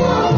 我。